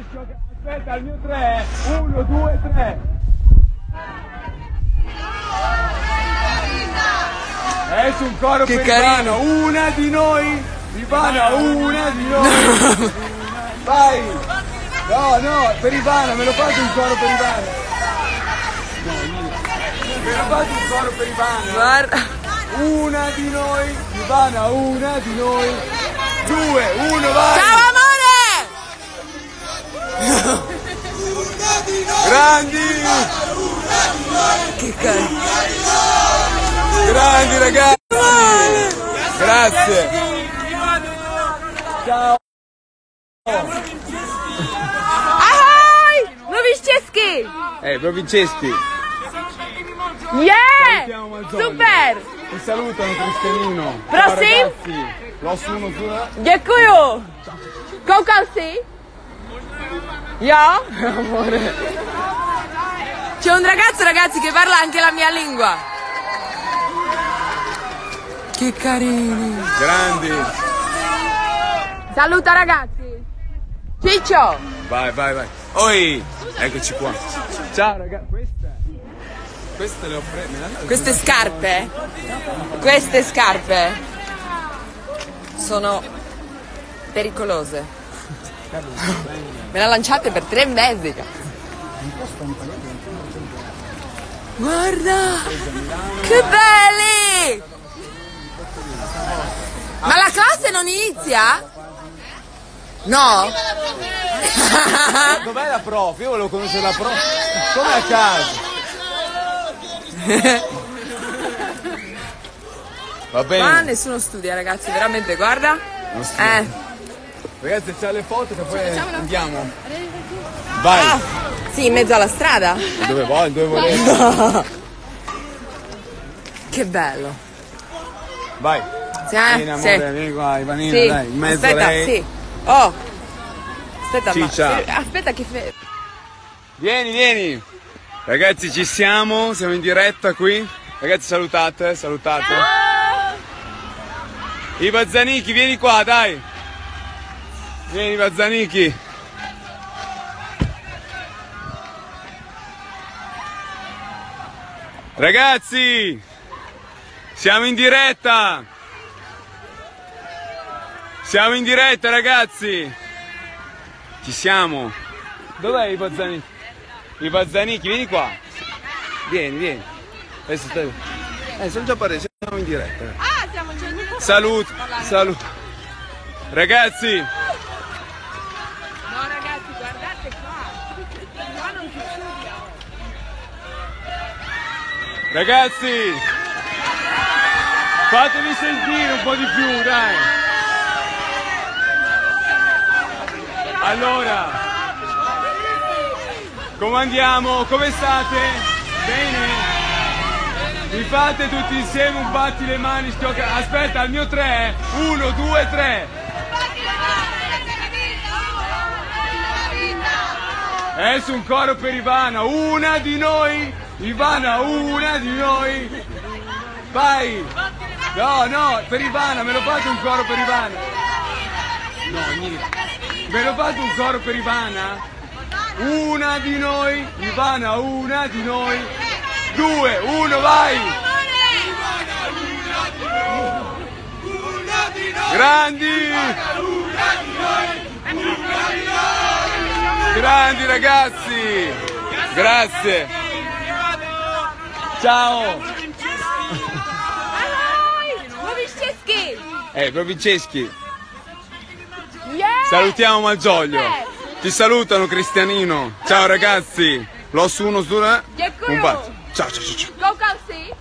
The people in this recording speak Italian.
aspetta il mio 3, 1, 2, 3. Adesso un coro Che per carino. Ivana, una di noi, Ivana, una di noi. Vai! No, no, per Ivana, me lo fate un coro per Ivana. Me lo fate un coro per Ivana. Guarda. Una di noi, Ivana, una di noi. Due, uno, Grandi! Che carino. Grandi ragazzi! Grazie! Ciao! Ahoj! Mluvíš česky? Provinceschi, Yeah! Salutiamo Mazzoni. Super! ti salutano Cristianino! Prosím? Los uno. Děkuju! Koukal jsi? Jo? Amore. C'è un ragazzo, ragazzi, che parla anche la mia lingua. Che carini. Grandi! Saluta ragazzi. Ciccio. Vai, vai, vai! Oi! Eccoci qua! Ciao ragazzi! Questa le ho prese. Queste scarpe, queste scarpe sono pericolose. Me le ha lanciate per tre mesi. Guarda, che belli! Ma la classe non inizia? No? Dov'è la prof? Io volevo conoscere la prof. Come a caso? Va bene. nessuno studia ragazzi, veramente, guarda. Eh. Ragazzi, c'è le foto che poi andiamo. Vai! Sì, in mezzo alla strada. Dove vuoi? Dove volete? Che bello. Vai! Sì, eh? Vieni Sì. amore, vieni qua, Ivanina, Sì. dai, in mezzo Aspetta, lei. sì. Oh. Aspetta, ma Ciccia. sì, aspetta che fe- Vieni, vieni! Ragazzi, ci siamo, siamo in diretta qui. Ragazzi, salutate, salutate. Iva Zanicchi, vieni qua, dai! Vieni, Iva Zanicchi. Ragazzi, siamo in diretta! Siamo in diretta, ragazzi! Ci siamo! Dov'è Iva Zanicchi? Iva Zanicchi, vieni qua! Vieni, vieni! Adesso stai... Eh, sono già apparesi, siamo in diretta. Ah, siamo già in Saluto, saluto. No, ragazzi, guardate qua. Qua non si studia. Ragazzi! Fatevi sentire un po' di più, dai! Allora, come andiamo? Come state? Bene? Vi fate tutti insieme un batti le mani. Aspetta, al mio 3, 1, 2, 3. Adesso un coro per Ivana, una di noi, Ivana, una di noi. Vai! No, no, per Ivana, me lo fate un coro per Ivana? No, niente. Me lo fate un coro per Ivana? Una di noi, Ivana, una di noi. Due, uno, vai! Grandi! Grandi ragazzi! Grazie! Ciao! Eh, Provinceschi, Yeah! salutiamo Malgioglio! Ti salutano Cristianino! Ciao ragazzi! Los uno, due, Děkuju. un bacio! Ciao ciao ciao! ciao.